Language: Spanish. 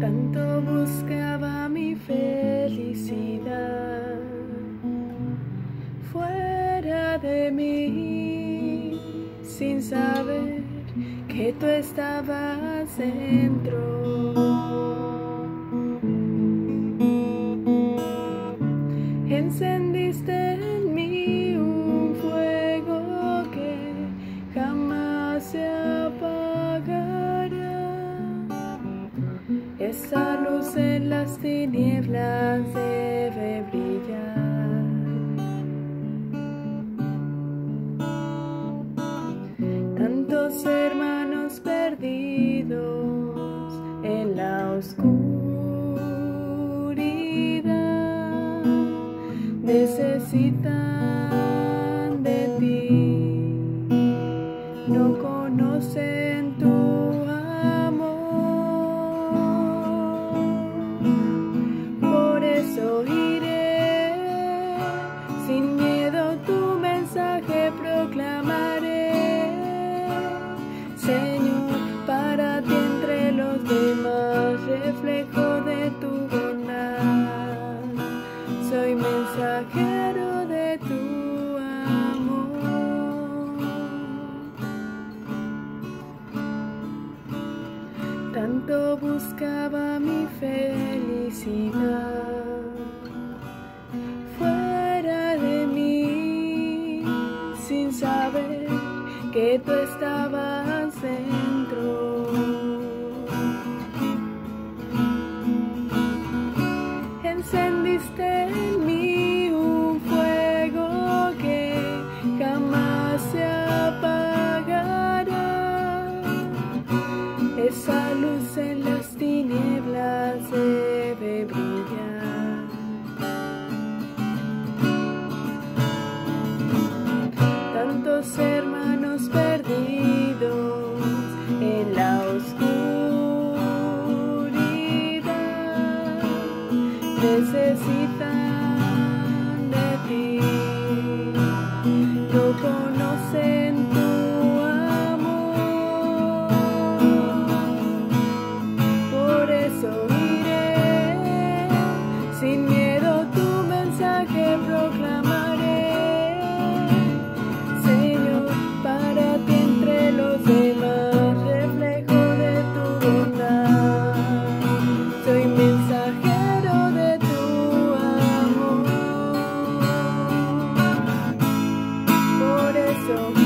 Tanto buscaba mi felicidad fuera de mí, sin saber que tú estabas dentro. Encendiste Esa luz en las tinieblas debe brillar. Tantos hermanos perdidos en la oscuridad necesitan Tanto buscaba mi felicidad fuera de mí, sin saber que tú estabas dentro. Encendiste en mí un fuego que jamás se Esa luz en las tinieblas debe brillar. Tantos hermanos perdidos en la oscuridad necesitan so